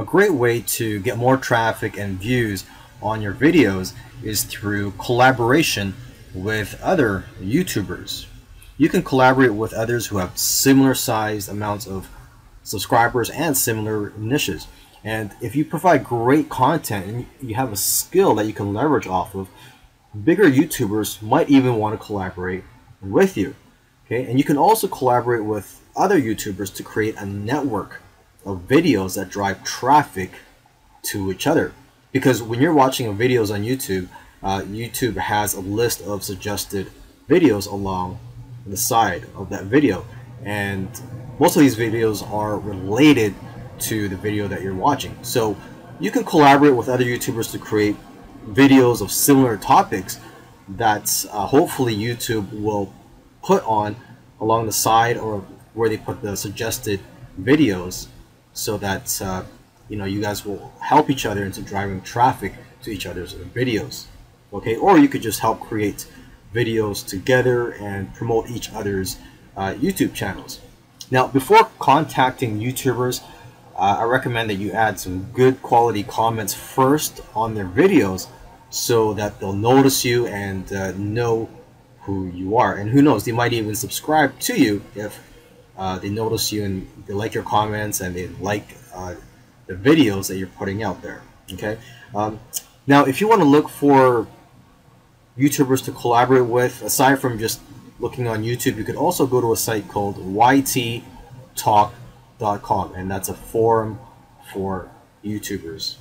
a great way to get more traffic and views on your videos is through collaboration with other YouTubers. You can collaborate with others who have similar sized amounts of subscribers and similar niches. And if you provide great content and you have a skill that you can leverage off of, bigger YouTubers might even want to collaborate with you. Okay, and you can also collaborate with other YouTubers to create a network of videos that drive traffic to each other. Because when you're watching videos on YouTube, uh, YouTube has a list of suggested videos along the side of that video, and most of these videos are related to the video that you're watching. So you can collaborate with other YouTubers to create videos of similar topics that uh, hopefully YouTube will put on along the side or where they put the suggested videos so that uh, you know you guys will help each other into driving traffic to each other's videos okay or you could just help create videos together and promote each other's uh, YouTube channels now before contacting YouTubers uh, I recommend that you add some good quality comments first on their videos so that they'll notice you and uh, know who you are. And who knows, they might even subscribe to you if uh, they notice you and they like your comments and they like uh, the videos that you're putting out there. Okay. Um, now, if you want to look for YouTubers to collaborate with, aside from just looking on YouTube, you could also go to a site called YT Talk and that's a forum for YouTubers.